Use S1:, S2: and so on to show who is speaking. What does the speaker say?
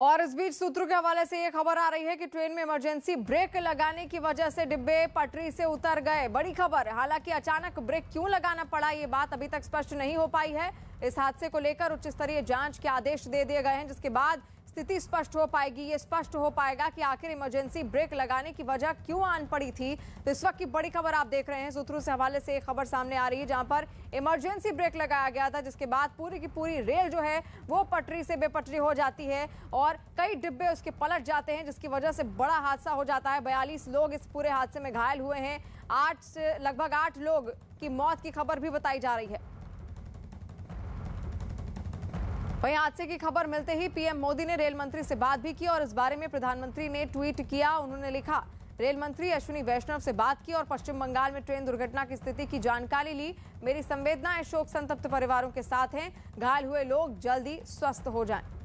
S1: और इस बीच सूत्रों के हवाले से यह खबर आ रही है कि ट्रेन में इमरजेंसी ब्रेक लगाने की वजह से डिब्बे पटरी से उतर गए। बड़ी खबर, हालाँकि अचानक ब्रेक क्यों लगाना पड़ा, ये बात अभी तक स्पष्ट नहीं हो पाई है। इस हादसे को लेकर उच्च स्तरीय जाँच के आदेश दे दिए गए हैं, जिसके बाद स्थिति स्पष्ट हो पाएगी। ये स्पष्ट हो पाएगा कि आखिर इमरजेंसी ब्रेक लगाने की वजह क्यों आन पड़ी थी। तो इस वक्त की बड़ी खबर आप देख रहे हैं, सूत्रों से हवाले से एक खबर सामने आ रही है, जहाँ पर इमरजेंसी ब्रेक लगाया गया था, जिसके बाद पूरी की पूरी रेल जो है, वो पटरी से बेपटरी हो जाती है और कई डिब्बे उसके पलट जाते हैं, जिसकी वजह से बड़ा हादसा हो जाता है। बयालीस लोग इस पूरे हादसे में घायल हुए हैं। आठ लगभग आठ लोग की मौत की खबर भी बताई जा रही है। वहीं हादसे की खबर मिलते ही पीएम मोदी ने रेल मंत्री से बात भी की और इस बारे में प्रधानमंत्री ने ट्वीट किया। उन्होंने लिखा, रेल मंत्री अश्विनी वैष्णव से बात की और पश्चिम बंगाल में ट्रेन दुर्घटना की स्थिति की जानकारी ली। मेरी संवेदनाएँ शोक संतप्त परिवारों के साथ हैं। घायल हुए लोग जल्दी स्वस्थ हो जाएँ।